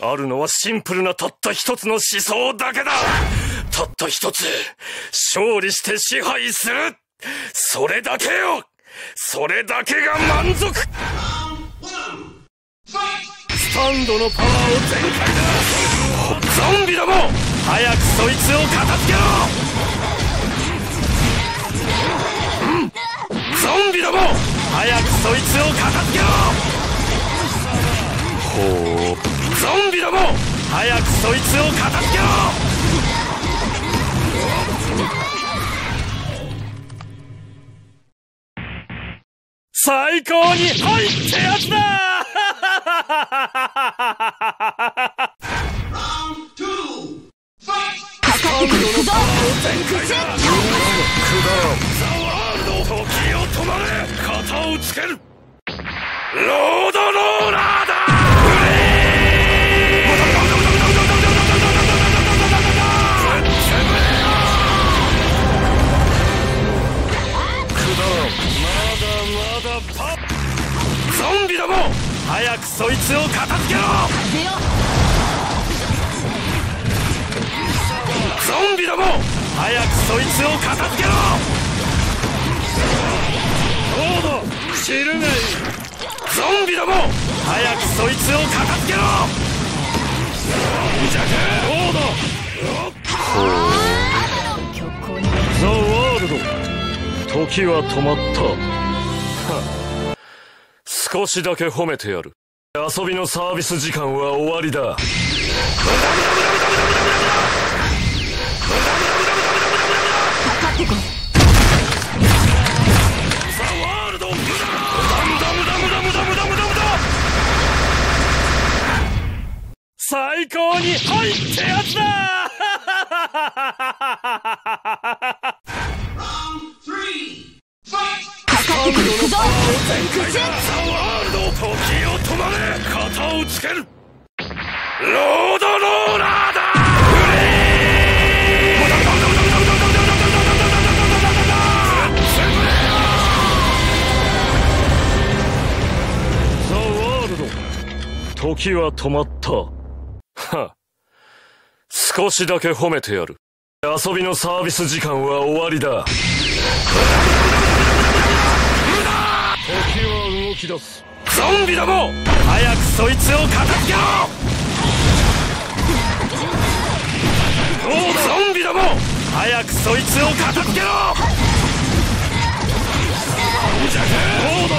あるのはシンプルなたった一つの思想だけだ。たった一つ勝利して支配する。それだけよ。それだけが満足。スタンドのパワーを全開だ。ゾンビども早くそいつを片付けろ。うん。ゾンビども早くそいつを片付けろ。ほうども早くそいつを片付けろ。最高に入ってやつだールド時を止まれ。型をつける。ロードゾンビども早くそいつを片付けろ！ゾンビども早くそいつを片付けろ！どうだ知るがいいゾンビども早くそいつを片付けろ！じゃけどうだザ・ワー。ルド時は止まった。は少しだけ褒めてやる。遊びのサービス時間は終わりだ。最高に入ってやつだ時を止まれ型をつける。ロードローラーだ。時は止まった。は少しだけ褒めてやる。遊びのサービス時間は終わりだ。時は動き出すゾンビども早くそいつを片付けろ!どうだゾンビども早くそいつを片付けろ!じゃけどうだ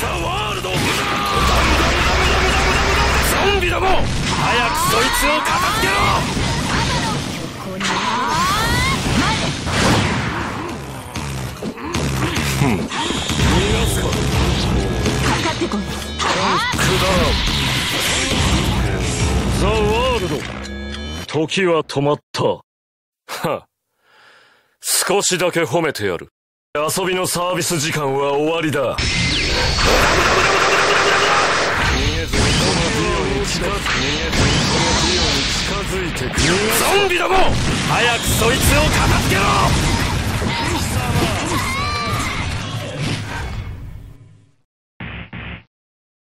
ザ・ワールド無駄無駄無駄無駄無駄無駄ゾンビども早くそいつを片付けろザ・ワールド時は止まったは少しだけ褒めてやる。遊びのサービス時間は終わりだ。逃げずにこのディオに近づ逃げずにこのディオに近づいてくるゾンビども早くそいつを片付けろ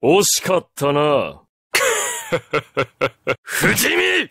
惜しかったな。不死身！